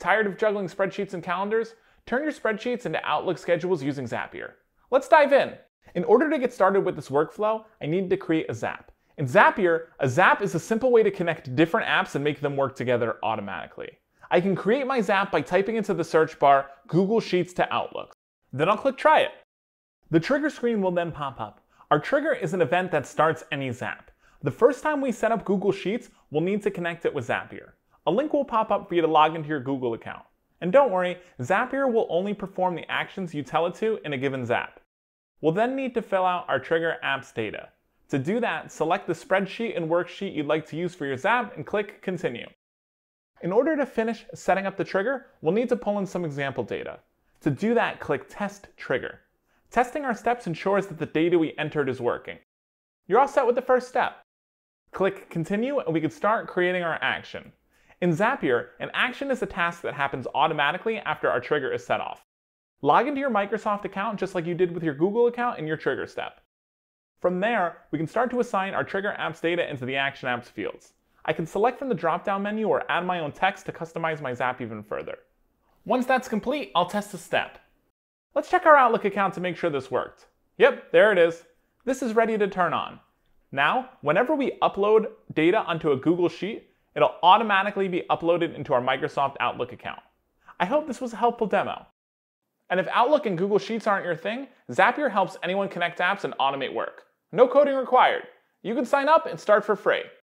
Tired of juggling spreadsheets and calendars? Turn your spreadsheets into Outlook schedules using Zapier. Let's dive in. In order to get started with this workflow, I need to create a Zap. In Zapier, a Zap is a simple way to connect different apps and make them work together automatically. I can create my Zap by typing into the search bar Google Sheets to Outlook. Then I'll click Try It. The trigger screen will then pop up. Our trigger is an event that starts any Zap. The first time we set up Google Sheets, we'll need to connect it with Zapier. A link will pop up for you to log into your Google account. And don't worry, Zapier will only perform the actions you tell it to in a given Zap. We'll then need to fill out our Trigger Apps data. To do that, select the spreadsheet and worksheet you'd like to use for your Zap and click Continue. In order to finish setting up the trigger, we'll need to pull in some example data. To do that, click Test Trigger. Testing our steps ensures that the data we entered is working. You're all set with the first step. Click Continue and we can start creating our action. In Zapier, an action is a task that happens automatically after our trigger is set off. Log into your Microsoft account just like you did with your Google account in your trigger step. From there, we can start to assign our trigger apps data into the action apps fields. I can select from the drop-down menu or add my own text to customize my Zap even further. Once that's complete, I'll test the step. Let's check our Outlook account to make sure this worked. Yep, there it is. This is ready to turn on. Now, whenever we upload data onto a Google Sheet, it'll automatically be uploaded into our Microsoft Outlook account. I hope this was a helpful demo. And if Outlook and Google Sheets aren't your thing, Zapier helps anyone connect apps and automate work. No coding required. You can sign up and start for free.